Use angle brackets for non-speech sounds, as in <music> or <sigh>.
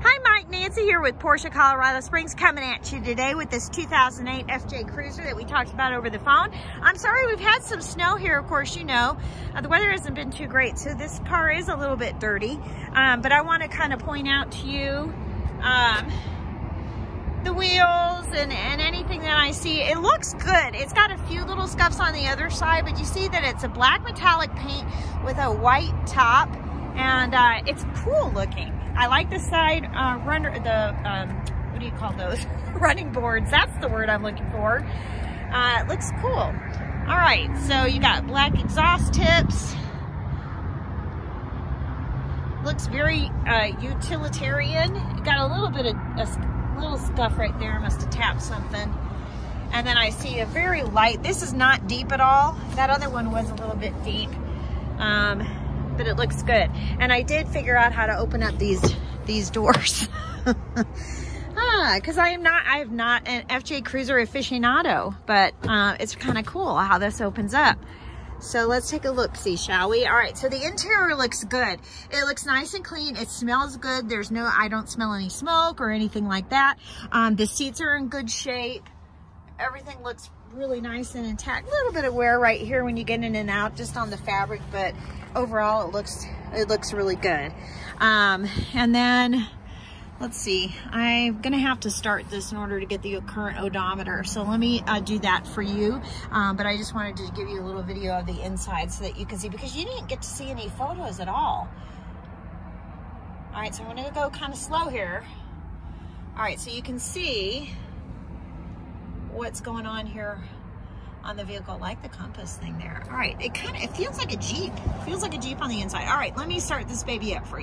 Hi, Mike Nancy here with Porsche Colorado Springs coming at you today with this 2008 FJ Cruiser that we talked about over the phone. I'm sorry we've had some snow here, of course, you know. Uh, the weather hasn't been too great, so this car is a little bit dirty. Um, but I want to kind of point out to you um, the wheels and, and anything that I see. It looks good. It's got a few little scuffs on the other side, but you see that it's a black metallic paint with a white top and uh, it's cool looking. I like the side uh, runner, the, um, what do you call those? <laughs> Running boards, that's the word I'm looking for. Uh, it looks cool. All right, so you got black exhaust tips. Looks very uh, utilitarian. Got a little bit of a little scuff right there. Must have tapped something. And then I see a very light, this is not deep at all. That other one was a little bit deep. Um, but it looks good. And I did figure out how to open up these these doors. <laughs> ah, because I am not, I have not an FJ Cruiser aficionado, but uh, it's kind of cool how this opens up. So let's take a look see, shall we? All right, so the interior looks good. It looks nice and clean. It smells good. There's no, I don't smell any smoke or anything like that. Um, the seats are in good shape. Everything looks really nice and intact. A little bit of wear right here when you get in and out just on the fabric, but overall it looks it looks really good. Um, and then let's see, I'm gonna have to start this in order to get the current odometer. So let me uh, do that for you. Um, but I just wanted to give you a little video of the inside so that you can see, because you didn't get to see any photos at all. All right, so I'm gonna go kind of slow here. All right, so you can see what's going on here on the vehicle, like the compass thing there. All right, it kind of, it feels like a Jeep. It feels like a Jeep on the inside. All right, let me start this baby up for you.